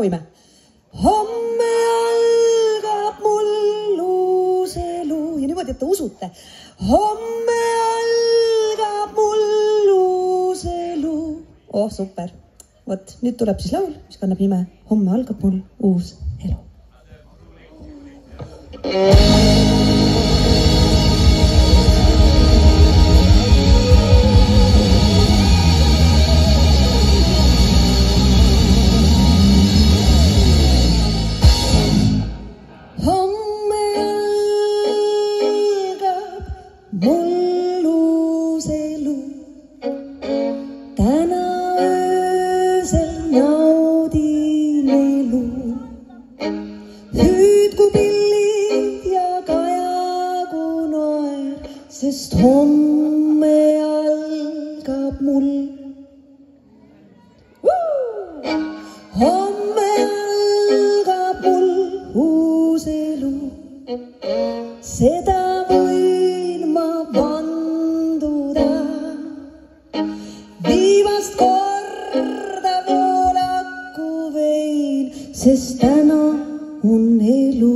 proovime. homme algab mul uus elu ja niimoodi, et te usute. homme algab mul uus elu. oh, super. vot nüüd tuleb siis laul, mis kannab nime Homme algab mul uus elu. Homme algab mul uus elu, seda võin ma vanduda. viimast korda voolaku vein, sest täna on elu